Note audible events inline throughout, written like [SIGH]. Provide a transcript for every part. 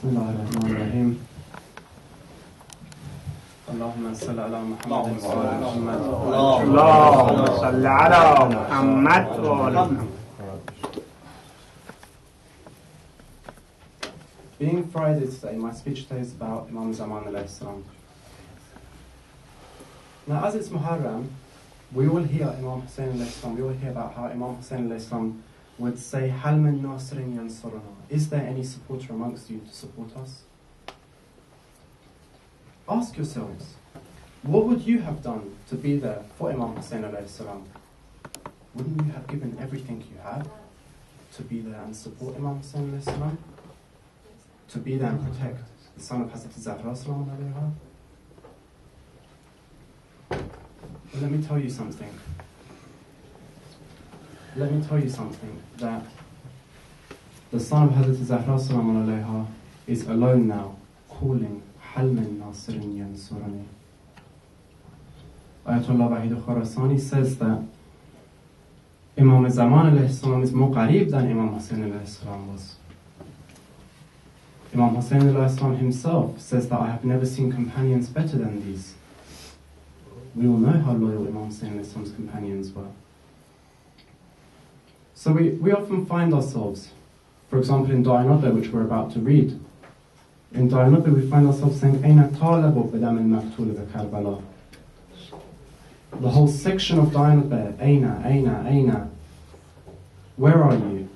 بسم الله الرحمن الرحيم اللهم صل على محمد وعلى محمد اللهم صل على محمد وآل محمد Being Friday today, my speech today is about Imam Zaman alayhi salam. Now, as it's Muharram, we all hear Imam Hussein alayhi salam, we all hear about how Imam Hussein alayhi salam would say, Hal min nasirin yansuruna. is there any supporter amongst you to support us? Ask yourselves, what would you have done to be there for Imam Hussein salam? Wouldn't you have given everything you had to be there and support Imam Hussein salam? To be there and protect the son of Hazrat Zahra salam let me tell you something. Let me tell you something that the son of Hazrat Zahra alayha is alone now, calling Hal nasirin yansurani. Ayatollah Wahid Khorasani says that Imam Zaman alayhi is more qarib than Imam Hussein alayhi was. Imam Hussein alayhi himself says that I have never seen companions better than these. We all know how loyal Imam Hussein alayhi salam's companions were. So we, we often find ourselves, for example, in Dua Nudba, which we're about to read, in Dua Nudba we find ourselves saying, أَيْنَ طَالَبُ بِدَمِ الْمَقْتُولِ karbala." The whole section of Dua Nudba, "aina, aina, aina," Where are you?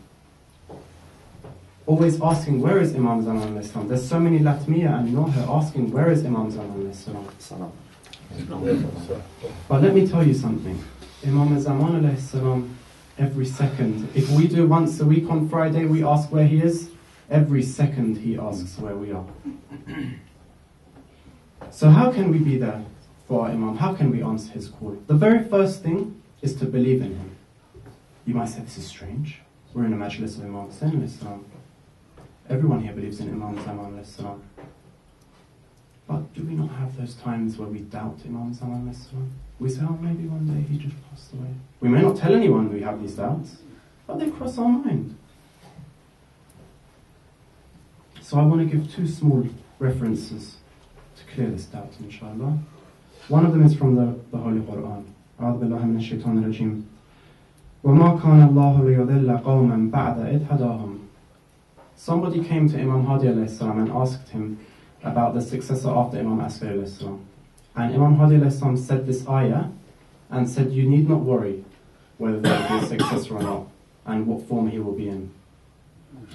Always asking, where is Imam Zaman al-Islam? There's so many Latmiya and Noha asking, where is Imam Zaman al-Islam? But let me tell you something. Imam Zaman al-Islam every second, if we do once a week on Friday, we ask where he is, every second he asks where we are. So how can we be there for our Imam? How can we answer his call? The very first thing is to believe in him. You might say this is strange. We're in a majlis of Imam Hussein. Everyone here believes in Imam Zaman. But do we not have those times where we doubt Imam Zaman alayhi salam? We say, oh, maybe one day he just passed away. We may not tell anyone we have these doubts, but they cross our mind. So I want to give two small references to clear this doubt, inshallah. One of them is from the, the Holy Quran. أعوذ بالله من الشيطان الرجيم وما كان الله ليضل قوما بعد إذ هداهم Somebody came to Imam Hadi alayhi salam and asked him about the successor after Imam salam. And Imam Hadi said this ayah and said, You need not worry whether there will be a successor or not and what form he will be in.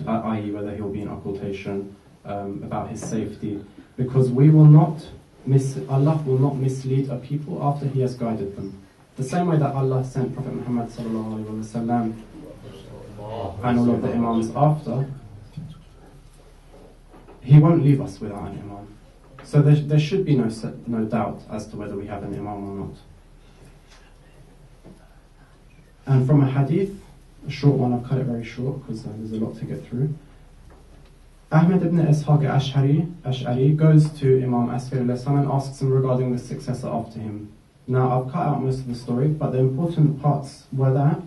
Uh, i.e., whether he will be in occultation, um, about his safety. Because we will not mis- Allah will not mislead a people after He has guided them. The same way that Allah sent Prophet Muhammad wasallam and all of the Imams after, He won't leave us without an Imam. So there, there should be no no doubt as to whether we have an Imam or not. And from a hadith, a short one, I've cut it very short because uh, there's a lot to get through. Ahmed ibn Ishaq Ash'ari, Ash'ari goes to Imam Askari and asks him regarding the successor after him. Now, I've cut out most of the story, but the important parts were that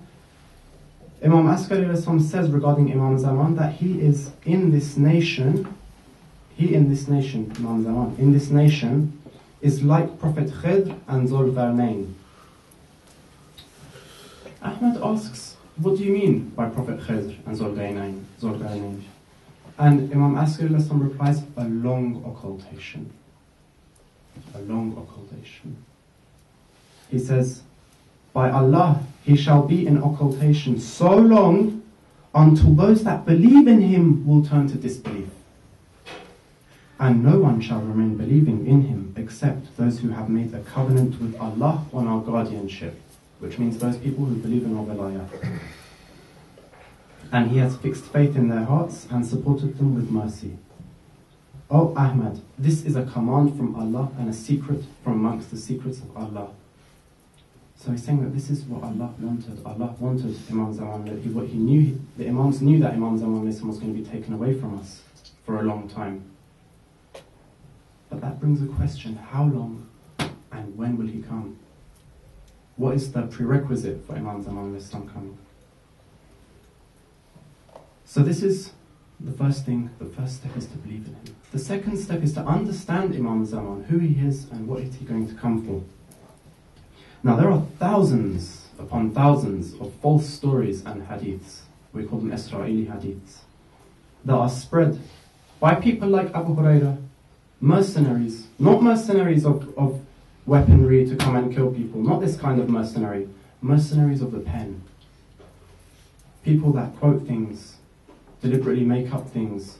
Imam Askari says regarding Imam Zaman that he is in this nation, he in this nation, Imam Zaman, in this nation is like Prophet Khidr and Zul Zulkarnain. Ahmed asks, what do you mean by Prophet Khidr and Zulkarnain? Zulkarnain? And Imam Askari replies, a long occultation. A long occultation. He says, By Allah, he shall be in occultation so long until those that believe in him will turn to disbelief. And no one shall remain believing in him except those who have made a covenant with Allah on our guardianship, which means those people who believe in our wilayah and he has fixed faith in their hearts and supported them with mercy. O Ahmad, this is a command from Allah and a secret from amongst the secrets of Allah. So he's saying that this is what Allah wanted. Allah wanted Imam Zaman. He, what he knew, the Imams knew that Imam Zaman was going to be taken away from us for a long time. But that brings a question: How long, and when will he come? What is the prerequisite for Imam Zaman Islam coming? So this is the first thing, the first step is to believe in him. The second step is to understand Imam Zaman, who he is and what is he going to come for. Now there are thousands upon thousands of false stories and hadiths, we call them Israeli hadiths, that are spread by people like Abu Huraira, mercenaries, not mercenaries of, of weaponry to come and kill people, not this kind of mercenary, mercenaries of the pen. People that quote things, deliberately make up things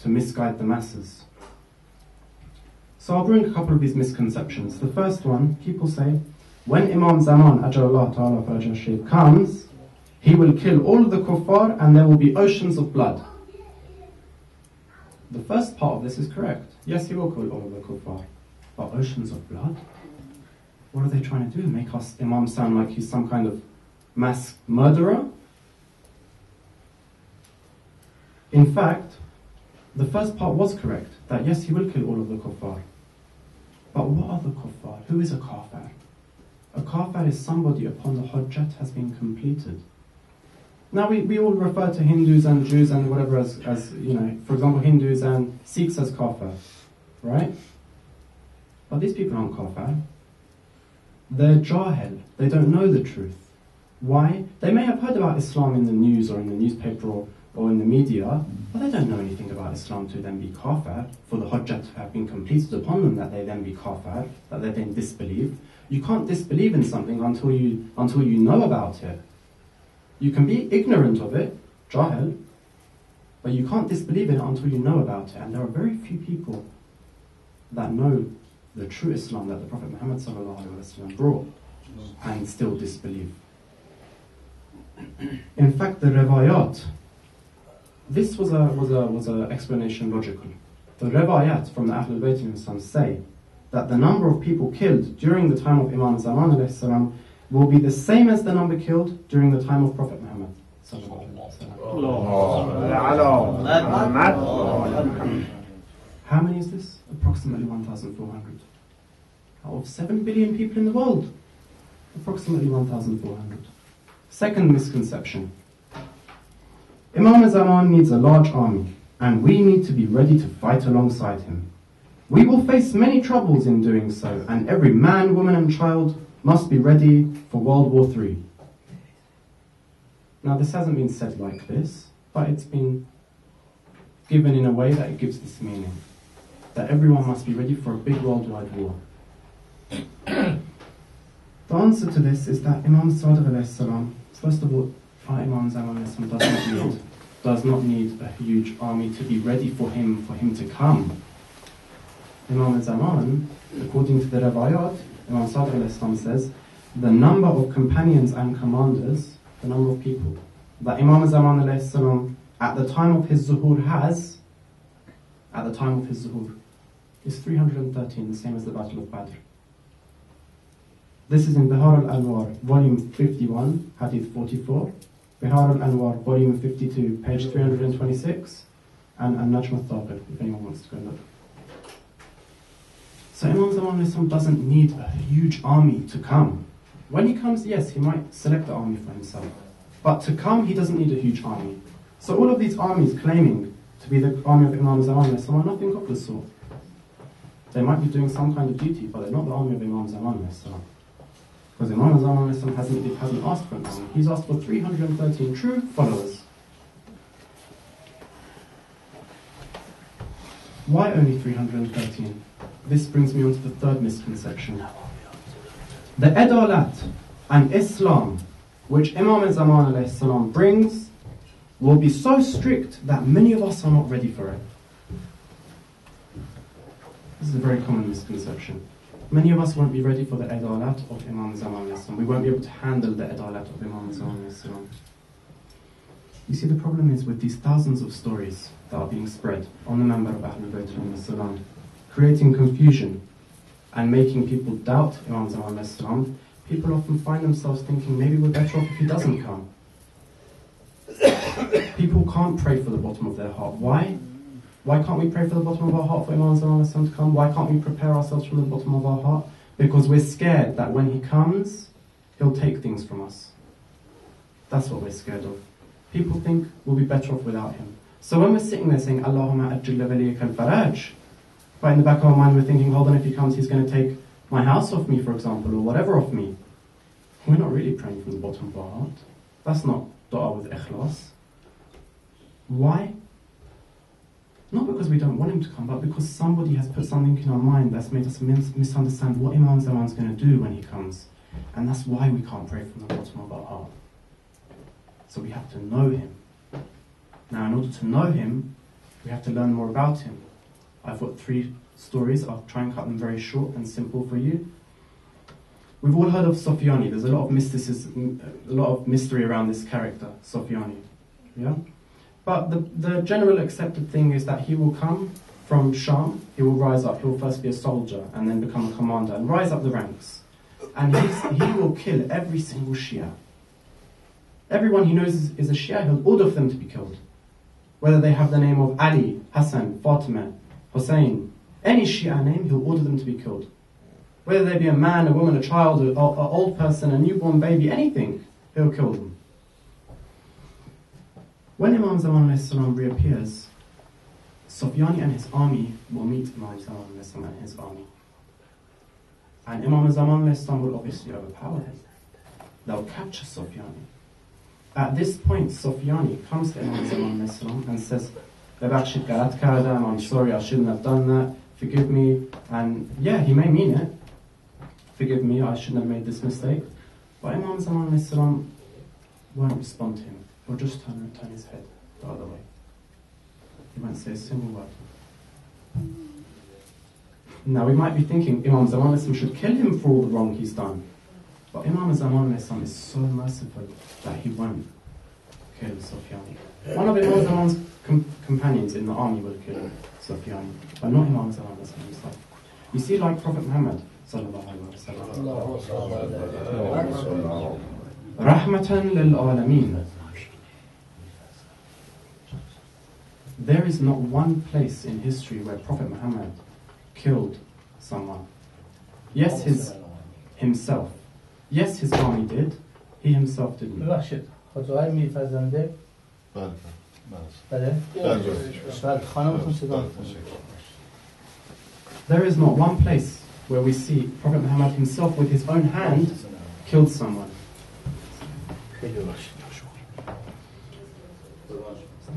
to misguide the masses. So I'll bring a couple of these misconceptions. The first one, people say, when Imam Zaman Ajalullah Ta'ala Fajr comes, he will kill all of the kuffar and there will be oceans of blood. The first part of this is correct. Yes, he will kill all of the kuffar. But oceans of blood? What are they trying to do? Make us Imam sound like he's some kind of mass murderer? In fact, the first part was correct, that yes, he will kill all of the kuffar. But what are the kuffar? Who is a kafir? A kafir is somebody upon the hujjat has been completed. Now we, we all refer to Hindus and Jews and whatever as, as, you know, for example, Hindus and Sikhs as kafir, right? But these people aren't kafir. They're jahil. They don't know the truth. Why? They may have heard about Islam in the news or in the newspaper or, or in the media, but they don't know anything about Islam to then be kafir, for the hujjah to have been completed upon them that they then be kafir, that they then disbelieve. You can't disbelieve in something until you, until you know about it. You can be ignorant of it, jahil, but you can't disbelieve in it until you know about it. And there are very few people that know the true Islam that the Prophet Muhammad brought and still disbelieve. [CLEARS THROAT] In fact, the revayat, this was a was a was an explanation logical. The revayat from the Ahlul Bayt say that the number of people killed during the time of Imam Zaman salam will be the same as the number killed during the time of Prophet Muhammad. How many is this? Approximately 1,400. Out of 7 billion people in the world, approximately 1,400. Second misconception Imam Zaman needs a large army, and we need to be ready to fight alongside him. We will face many troubles in doing so, and every man, woman, and child must be ready for World War III. Now, this hasn't been said like this, but it's been given in a way that it gives this meaning that everyone must be ready for a big worldwide war. the answer to this is that Imam Sadiq salam, first of all, our Imam Zaman does not need does not need a huge army to be ready for him for him to come. Imam Zaman, according to the Ravayat, Imam Sadiq says, the number of companions and commanders, the number of people that Imam Zaman salam, at the time of his zuhur has, at the time of his zuhur, is 313, the same as the Battle of Badr. This is in Bihar al-Anwar, volume 51, hadith 44, Bihar al-Anwar, volume 52, page 326, and An-Najm al-Thaqib, if anyone wants to go look. So Imam Zaman doesn't need a huge army to come. When he comes, yes, he might select the army for himself. But to come, he doesn't need a huge army. So all of these armies claiming to be the army of Imam Zaman are nothing of the sort. They might be doing some kind of duty, but they're not the army of Imam Zaman. Because Imam Zaman hasn't, hasn't asked for an army. He's asked for 313 true followers. Why only 313? This brings me on to the third misconception. The Edalat and Islam which Imam Zaman brings will be so strict that many of us are not ready for it. This is a very common misconception. Many of us won't be ready for the Edalat of Imam Zaman and We won't be able to handle the Edalat of Imam Zaman You see, the problem is with these thousands of stories that are being spread on the member of Ahlul Bayt creating confusion and making people doubt Imam Zaman people often find themselves thinking maybe we're better off if he doesn't come. [COUGHS] people can't pray for the bottom of their heart. Why? Why can't we pray for the bottom of our heart for Imam to come? Why can't we prepare ourselves from the bottom of our heart? Because we're scared that when he comes, he'll take things from us. That's what we're scared of. People think we'll be better off without him. So when we're sitting there saying, Allahumma ajil waliyaka al-faraj, but in the back of our mind we're thinking, hold on, if he comes, he's going to take my house off me, for example, or whatever off me. We're not really praying from the bottom of our heart. That's not dua with ikhlas. Why? Not because we don't want him to come, but because somebody has put something in our mind that's made us mis- misunderstand what Imam Zaman's going to do when he comes. And that's why we can't pray from the bottom of our heart. So we have to know him. Now, in order to know him, we have to learn more about him. I've got three stories. I'll try and cut them very short and simple for you. We've all heard of Sufyani. There's a lot of mysticism, a lot of mystery around this character, Sufyani. Yeah? But the, the general accepted thing is that he will come from Sham, he will rise up, he will first be a soldier and then become a commander and rise up the ranks. And he will kill every single Shia. Everyone he knows is, is a Shia, he'll order for them to be killed. Whether they have the name of Ali, Hassan, Fatima, Hussein, any Shia name, he'll order them to be killed. Whether they be a man, a woman, a child, an old person, a newborn baby, anything, he'll kill them. When Imam Zaman reappears, Sufyani and his army will meet Imam Zaman and his army. And Imam Zaman will obviously overpower him. They'll capture Sufyani. At this point, Sufyani comes to Imam Zaman and says, ببخشید غلط کردم I'm sorry I shouldn't have done that forgive me and yeah he may mean it forgive me I shouldn't have made this mistake but Imam Zaman won't respond to him He'll just turn, turn his head the other way. He won't say a single word. Now we might be thinking Imam Zaman should kill him for all the wrong he's done. But Imam Zaman is so merciful that he won't kill Sufyani. One of Imam Zaman's com- companions in the army will kill Sufyani, but not Imam Zaman himself. You see, like Prophet Muhammad, Rahmatan lil alameen. There is not one place in history where Prophet Muhammad killed someone. Yes, his himself. Yes, his army did. He himself didn't. ببخشید خاطرهای می فرزنده بله بله بله بله خانمتون صدا There is not one place where we see Prophet Muhammad himself with his own hand killed someone.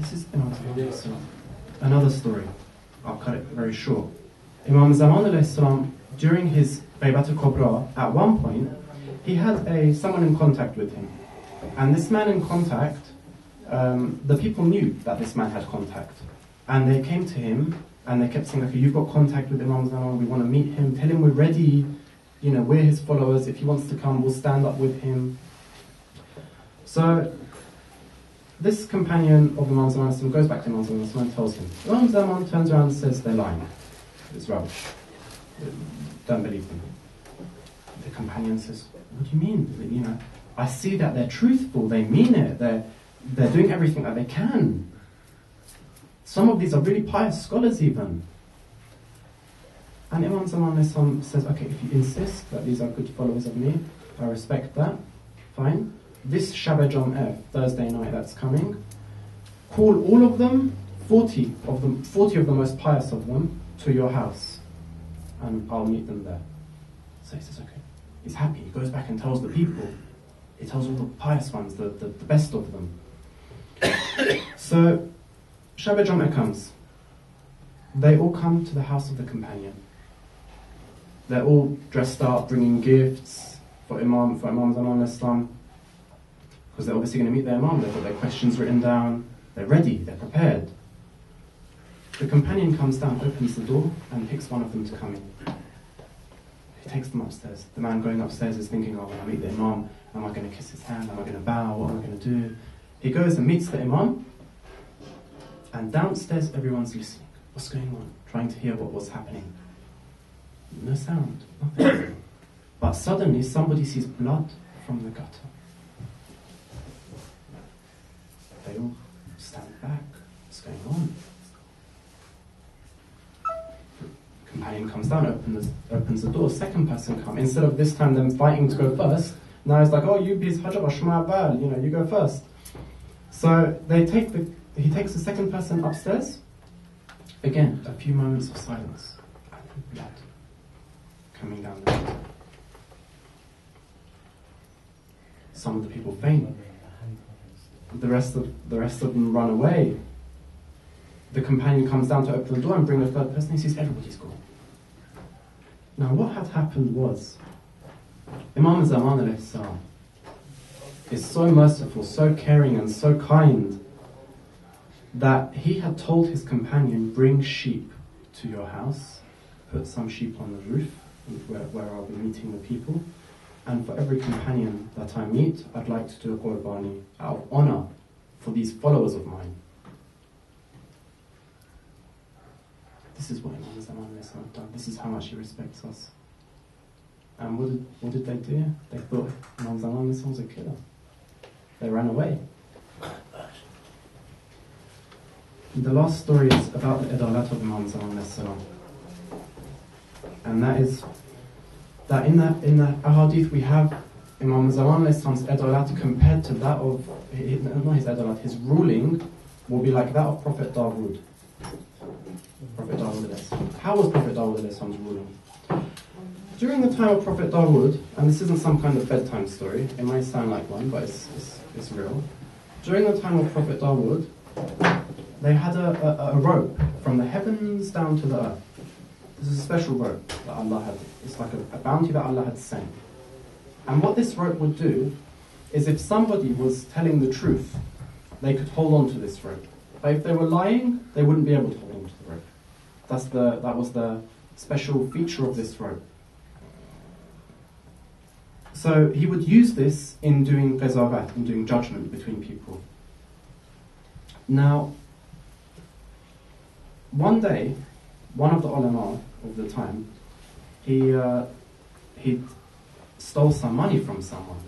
This is Another story. I'll cut it very short. Imam Zaman during his Ghaybat al Kubra, at one point, he had a someone in contact with him. And this man in contact, um, the people knew that this man had contact. And they came to him and they kept saying, okay, you've got contact with Imam Zaman, we want to meet him, tell him we're ready, you know, we're his followers, if he wants to come, we'll stand up with him. So this companion of Imam Zaman goes back to Imam Zaman and tells him. Imam Zaman turns around and says, they're lying. It's rubbish. Don't believe them. The companion says, what do you mean? You know, I see that they're truthful, they mean it, they're, they're doing everything that they can. Some of these are really pious scholars even. And Imam Zaman says, okay, if you insist that these are good followers of me, I respect that, fine. This Shabbat Jum'ah, Thursday night that's coming, call all of them, 40 of them, 40 of the most pious of them, to your house. And I'll meet them there. So he says, okay. He's happy. He goes back and tells the people. He tells all the pious ones, the, the, the best of them. [COUGHS] so Shabbat Jum'ah comes. They all come to the house of the companion. They're all dressed up, bringing gifts for Imam, for Imam Zaman Islam. Because they're obviously going to meet their Imam. They've got their questions written down. They're ready. They're prepared. The companion comes down, opens the door, and picks one of them to come in. He takes them upstairs. The man going upstairs is thinking, oh, when I meet the Imam, am I going to kiss his hand? Am I going to bow? What am I going to do? He goes and meets the Imam, and downstairs everyone's listening. What's going on? Trying to hear what was happening. No sound, nothing. but suddenly somebody sees blood from the gutter. They all stand back. What's going on? companion comes down, opens, opens the door, second person come. Instead of this time them fighting to go first, now it's like, oh, you be Hajab Ashma Abal, you know, you go first. So they take the he takes the second person upstairs. Again, a few moments of silence. And blood coming down the. Some of the people faint. The rest of the rest of them run away. The companion comes down to open the door and bring a third person. He sees everybody's gone. Now, what had happened was Imam Zaman is so merciful, so caring, and so kind that he had told his companion, Bring sheep to your house, put some sheep on the roof where, where I'll be meeting the people, and for every companion that I meet, I'd like to do a qurbani out of honor for these followers of mine. This is what Imam Zaman had done. This is how much he respects us. And what did, what did they do? They thought Imam Zaman was a killer. They ran away. The last story is about the idalat of Imam Zaman. And that is that in the, in the ahadith we have Imam Zaman alayhi salam's idalat compared to that of, not his idalat, his ruling will be like that of Prophet Dawood. Prophet Dawood. How was Prophet Dawood ruling? During the time of Prophet Dawood, and this isn't some kind of bedtime story, it might sound like one, but it's, it's, it's real. During the time of Prophet Dawood, they had a, a, a rope from the heavens down to the earth. This is a special rope that Allah had. It's like a, a bounty that Allah had sent. And what this rope would do is if somebody was telling the truth, they could hold on to this rope. But if they were lying, they wouldn't be able to hold on to the rope. That's the, that was the special feature of this rope. So he would use this in doing qazavat, in doing judgment between people. Now, one day, one of the ulama of the time, he uh, he stole some money from someone,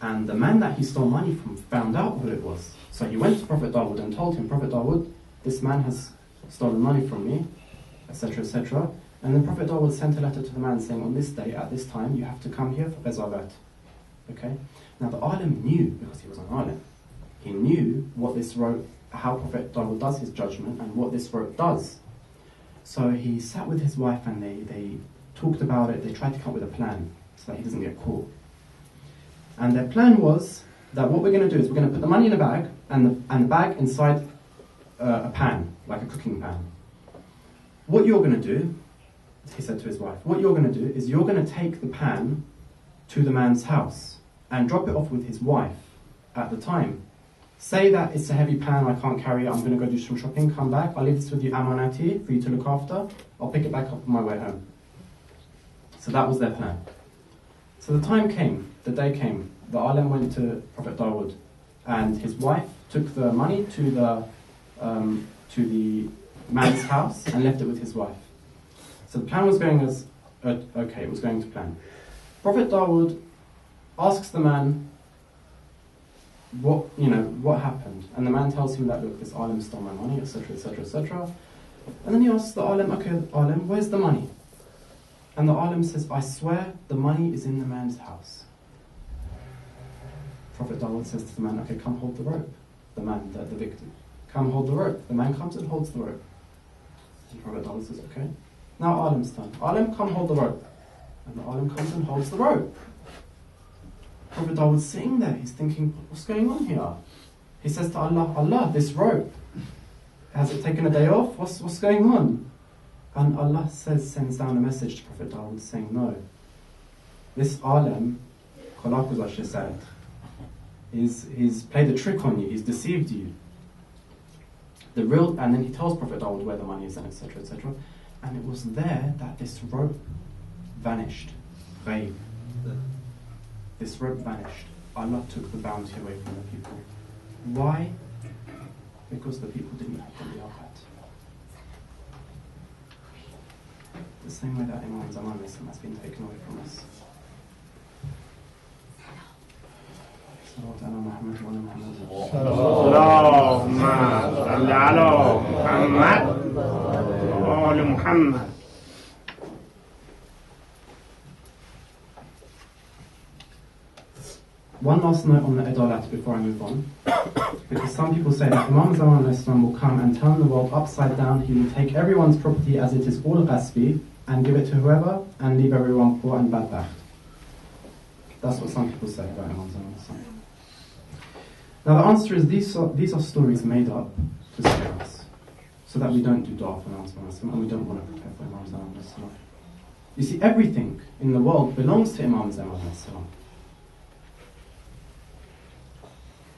and the man that he stole money from found out who it was. So he went to Prophet Dawood and told him, Prophet Dawood, this man has stolen money from me, etc., etc. And then Prophet Dawood sent a letter to the man saying, on this day, at this time, you have to come here for Bezavat. Okay? Now the alim knew, because he was an alim, he knew what this rope, how Prophet Dawood does his judgment and what this rope does. So he sat with his wife and they, they talked about it, they tried to come up with a plan so that he doesn't get caught. And their plan was that what we're going to do is we're going to put the money in a bag and the, and the bag inside uh, a pan, like a cooking pan. What you're going to do, he said to his wife, what you're going to do is you're going to take the pan to the man's house and drop it off with his wife at the time. Say that it's a heavy pan, I can't carry it, I'm going to go do some shopping, come back, I'll leave this with you amanati for you to look after, I'll pick it back up on my way home. So that was their plan. So the time came, the day came, the alim went to Prophet Dawood and his wife took the money to the, um, to the man's house and left it with his wife. So the plan was going as, uh, okay, it was going to plan. Prophet Dawood asks the man, what, you know, what happened? And the man tells him that, look, this alim stole my money, etc., etc., etc. And then he asks the alim, okay, alim, where's the money? And the alim says, I swear the money is in the man's house. Prophet Dawood says to the man, okay, come hold the rope. The man, the, the victim. Come hold the rope. The man comes and holds the rope. And Prophet Dawood says, okay. Now Alim's turn. Alim, come hold the rope. And the Alim comes and holds the rope. Prophet Dawood's sitting there. He's thinking, what's going on here? He says to Allah, Allah, this rope, has it taken a day off? What's, what's going on? And Allah says, sends down a message to Prophet Dawood saying, no. This Alim, Khalaquzah said, he's, he's played a trick on you, he's deceived you. The real, and then he tells Prophet Dawood where the money is and etc. etc. And it was there that this rope vanished. Ghaib. This rope vanished. Allah took the bounty away from the people. Why? Because the people didn't have the liyaqat. The same way that Imam Zaman has been taken away from us. صلوات على محمد وعلى محمد اللهم صل على محمد وآل محمد One last note on the idalat before I move on. [COUGHS] Because some people say that Imam Zaman will come and turn the world upside down. He will take everyone's property as it is all qasbi and give it to whoever and leave everyone poor and badbacht. That's what some people say about Imam Zaman. Now the answer is these are, these are stories made up to scare us. So that we don't do dua for Imam Zaman and we don't want to prepare for Imam Zaman. You see, everything in the world belongs to Imam Zaman Islam.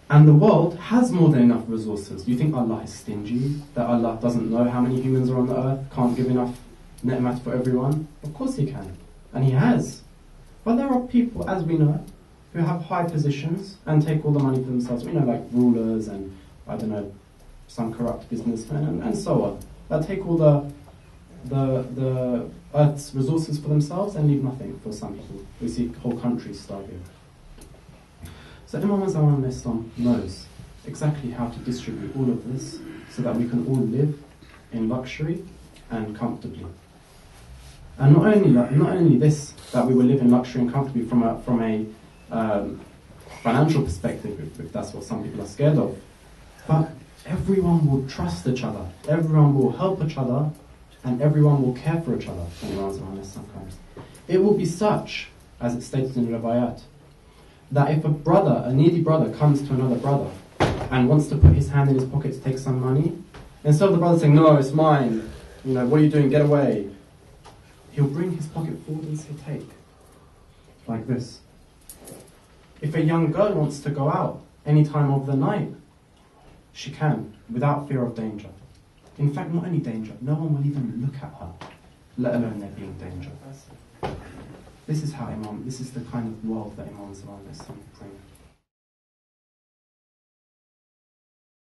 And the world has more than enough resources. You think Allah is stingy? That Allah doesn't know how many humans are on the earth? Can't give enough ni'mat for everyone? Of course He can. And He has. But there are people, as we know, who have high positions and take all the money for themselves. We know, like rulers and, I don't know, some corrupt businessmen and, and so on. That take all the, the, the earth's resources for themselves and leave nothing for some people. We see whole countries starving. So Imam Zaman Islam knows exactly how to distribute all of this so that we can all live in luxury and comfortably. And not only that, not only this, that we will live in luxury and comfortably from a, from a um, financial perspective, if, if that's what some people are scared of, but everyone will trust each other, everyone will help each other, and everyone will care for each other. It will be such, as it's stated in the Riwayat, that if a brother, a needy brother, comes to another brother and wants to put his hand in his pocket to take some money, instead of the brother saying, No, it's mine, you know, what are you doing? Get away. He'll bring his pocket forward and say, Take. Like this. If a young girl wants to go out any time of the night, she can, without fear of danger. In fact, not any danger. No one will even look at her, let alone there being danger. This is how Imam, this is the kind of world that Imam Zaman Islam bring.